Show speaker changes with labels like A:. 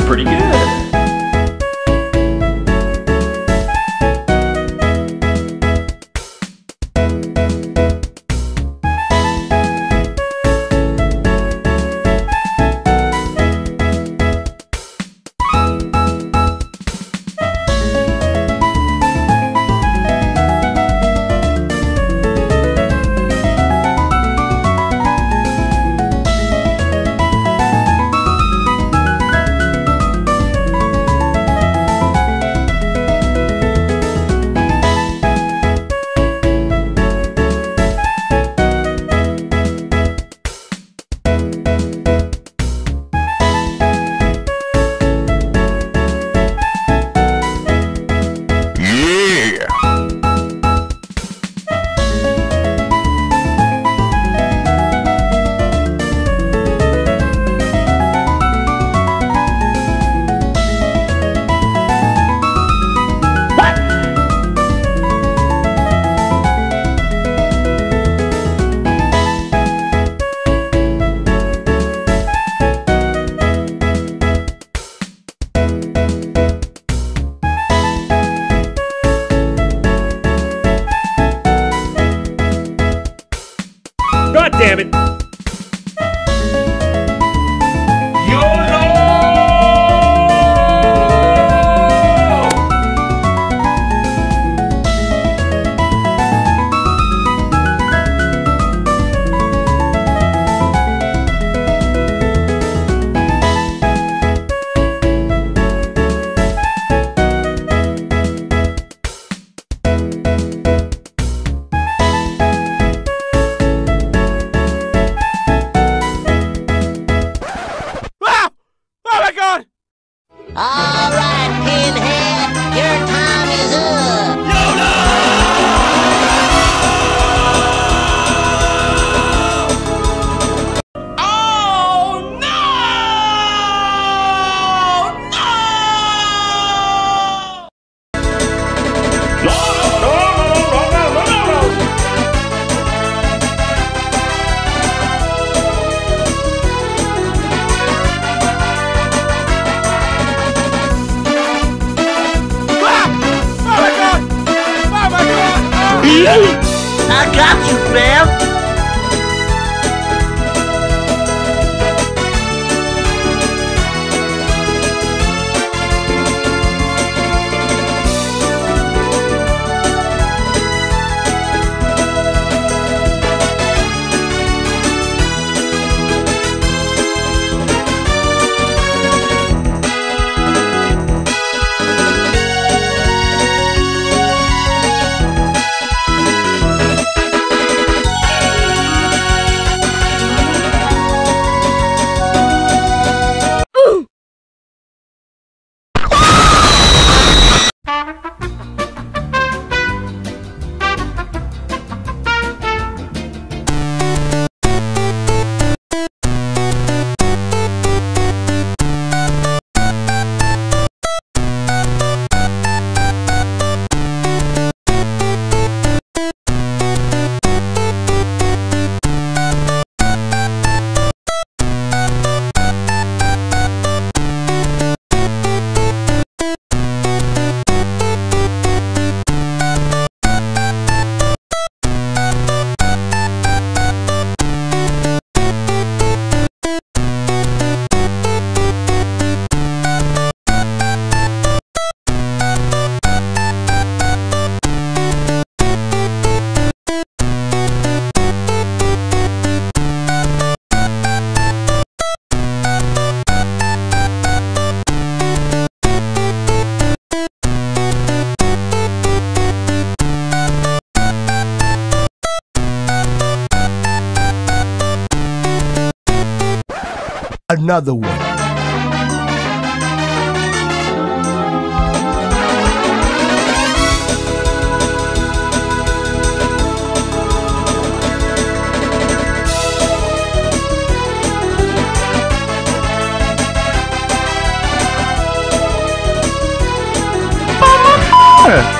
A: pretty good. Damn it!
B: I got you, fam.
C: another one. Yeah.